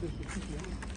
hacer